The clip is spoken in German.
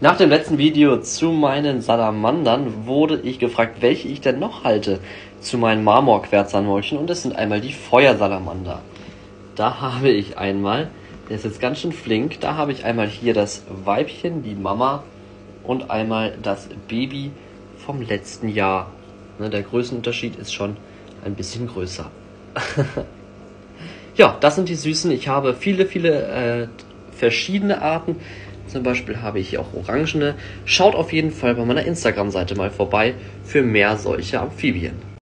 Nach dem letzten Video zu meinen Salamandern wurde ich gefragt, welche ich denn noch halte zu meinen Marmorquerzernmäulchen und es sind einmal die Feuersalamander. Da habe ich einmal, der ist jetzt ganz schön flink, da habe ich einmal hier das Weibchen, die Mama und einmal das Baby vom letzten Jahr. Ne, der Größenunterschied ist schon ein bisschen größer. ja, das sind die Süßen. Ich habe viele, viele äh, verschiedene Arten. Zum Beispiel habe ich hier auch orangene. Schaut auf jeden Fall bei meiner Instagram-Seite mal vorbei für mehr solche Amphibien.